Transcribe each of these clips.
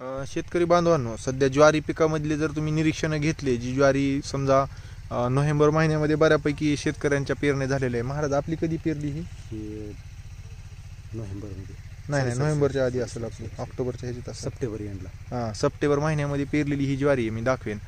शेतकरी बांधवांनो सध्या ज्वारी पिकामधले जर तुम्ही निरीक्षणं घेतले जी ज्वारी समजा नोव्हेंबर महिन्यामध्ये बऱ्यापैकी शेतकऱ्यांच्या पेरण्या झालेल्या आहे महाराज आपली कधी पेरली ही? नोव्हेंबरमध्ये. नाही नाही नोव्हेंबरच्या आधी असेल आपली. ऑक्टोबरच्या ह्याच्यात असेल. सप्टेंबर एंडला. हां सप्टेंबर महिन्यामध्ये पेरलेली ही ज्वारी आहे मी दाखवेन.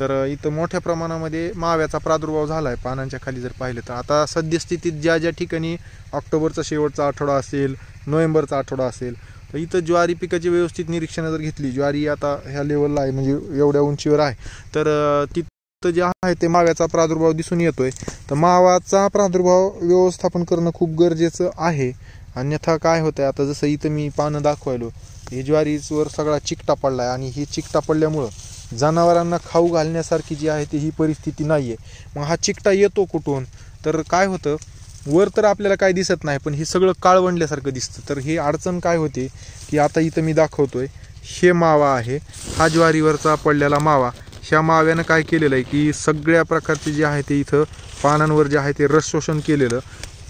तर इथं मोठ्या प्रमाणामध्ये माव्याचा प्रादुर्भाव झाला आहे पानांच्या खाली जर पाहिलं तर. आता सद्यस्थितीत ज्या ज्या ठिकाणी ऑक्टोबरचा शेवटचा आठवडा असेल नोव्हेंबरचा आठवडा असेल तर इथं ज्वारी पिकाची व्यवस्थित निरीक्षणं जर घेतली ज्वारी आता ह्या लेवलला आहे म्हणजे एवढ्या उंचीवर आहे तर तिथं जे आहे ते माव्याचा प्रादुर्भाव दिसून येतोय. तर मावाचा प्रादुर्भाव व्यवस्थापन करणं खूप गरजेचं आहे. अन्यथा काय होतंय आता जसं इथं मी पानं दाखवायलो हे ज्वारीवर सगळा चिकटा पडला आहे आणि ही चिकटा पडल्यामुळं जनावरांना खाऊ घालण्यासारखी जी आहे ती ही परिस्थिती नाही आहे मग हा चिकटा येतो कुठून? तर काय होतं वर तर आपल्याला काय दिसत नाही पण हे सगळं काळवंडल्यासारखं दिसतं. तर ही अडचण काय होते की आता इथं मी दाखवतोय हे मावा आहे हा ज्वारीवरचा पडलेला मावा. ह्या माव्यानं काय केलेलं आहे की सगळ्या प्रकारचे जे आहे ते इथं पानांवर जे आहे ते रस शोषण केलेलं.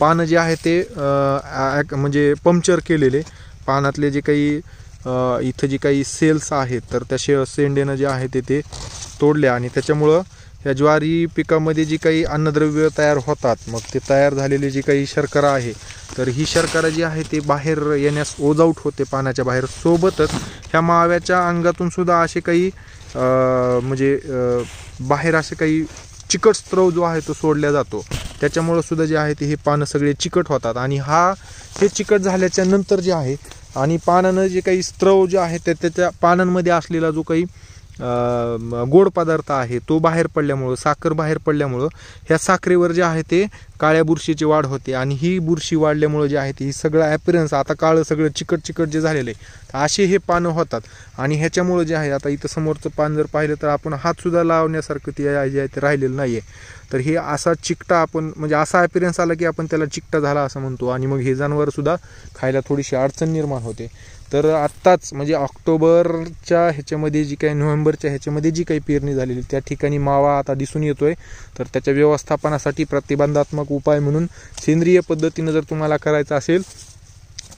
पानं जे आहे ते ॲक- म्हणजे पंक्चर केलेले. पानातले जे काही इथं जे काही सेल्स आहेत तर त्या शे सेंडेनं जे आहे ते ते तोडले आणि त्याच्यामुळं ह्या ज्वारी पिकामध्ये जी काही अन्नद्रव्य तयार होतात मग ते तयार झालेली जी काही शर्करा आहे तर ही शर्करा जी आहे ती बाहेर येण्यास ओजाऊट होते पाण्याच्या बाहेर. सोबतच ह्या माव्याच्या अंगातून सुद्धा असे काही म्हणजे बाहेर असे काही चिकट स्त्रव जो आहे तो सोडला जातो. त्याच्यामुळं सुद्धा जे आहे ते हे पानं सगळे चिकट होतात. आणि हा हे चिकट झाल्याच्यानंतर जे आहे आणि पानानं जे काही स्त्रव जे आहे ते त्याच्या पानांमध्ये असलेला जो काही गोड पदार्थ आहे तो बाहेर पडल्यामुळं साखर बाहेर पडल्यामुळं ह्या साखरेवर जे आहे ते काळ्या बुरशीची वाढ होते आणि ही बुरशी वाढल्यामुळं जे आहे ते ही सगळं ॲपिरन्स आता काळं सगळं चिकट चिकट जे झालेलं आहे तर असे हे पानं होतात. आणि ह्याच्यामुळं जे आहे आता इथं समोरचं पान जर पाहिलं तर आपण हातसुद्धा लावण्यासारखं ते जे आहे ते राहिलेलं नाही आहे तर हे असा चिकटा आपण म्हणजे असा ॲपिरन्स आला की आपण त्याला चिकटा झाला असं म्हणतो. आणि मग हे जनावरसुद्धा खायला थोडीशी अडचण निर्माण होते. तर आत्ताच म्हणजे ऑक्टोबरच्या ह्याच्यामध्ये जी काही नोव्हेंबरच्या ह्याच्यामध्ये जी काही पेरणी झालेली त्या ठिकाणी मावा आता दिसून येतोय. तर त्याच्या व्यवस्थापनासाठी प्रतिबंधात्मक उपाय म्हणून सेंद्रिय पद्धतीनं जर तुम्हाला करायचं असेल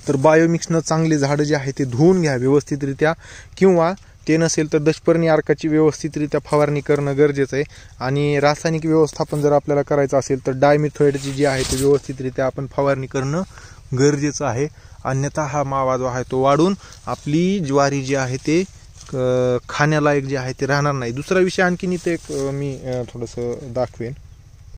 तर बायोमिक्सनं चांगले झाडं जे आहे ते धुवून घ्या व्यवस्थितरित्या. किंवा ते नसेल तर दशपर्णी अर्काची व्यवस्थितरित्या फवारणी करणं गरजेचं आहे. आणि रासायनिक व्यवस्थापन जर आपल्याला करायचं असेल तर डायमिथॉइडची जी आहे ती व्यवस्थितरित्या आपण फवारणी करणं गरजेचं आहे. अन्यथा हा मावा जो आहे तो वाढून आपली ज्वारी जी आहे ते खाण्यालायक जे आहे ते राहणार नाही. दुसरा विषय आणखीन इथे एक मी थोडंसं दाखवेन.